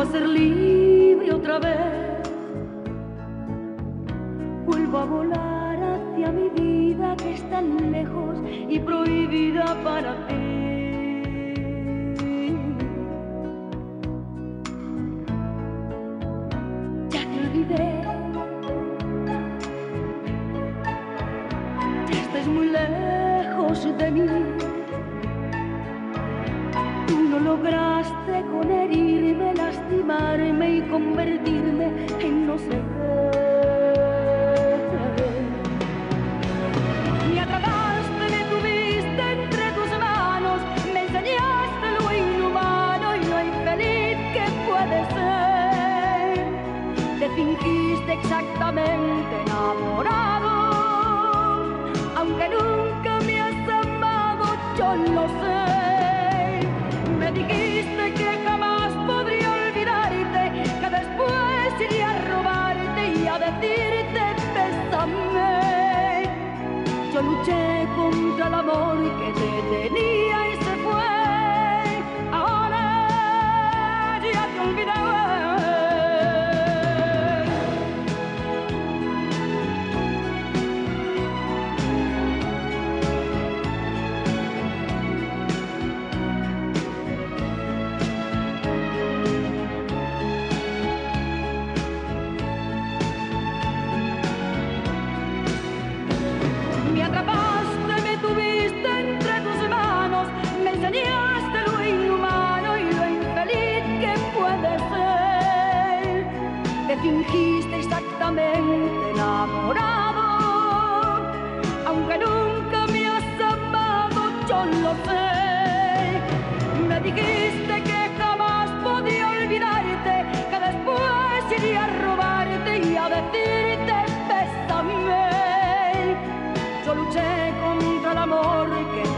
vuelvo a ser libre otra vez, vuelvo a volar hacia mi vida que es tan lejos y prohibida para ti. Ya te olvidé. Ya estás muy lejos de mí. No lograste con herirme, lastimarme y convertirme en no sé qué. Me atrapaste, me tuviste entre tus manos, me enseñaste lo inhumano y lo infeliz que puede ser. Te fingiste exactamente enamorado, aunque nunca me has amado, yo lo sé. Dijiste que jamás podría olvidarte, que después iría a robarte y a decirte bésame. Yo luché contra el amor que te tenía y se fingiste exactamente enamorado, aunque nunca me has amado, yo lo sé. Me dijiste que jamás podía olvidarte, que después iría a robarte y a decirte bésame. Yo luché contra el amor que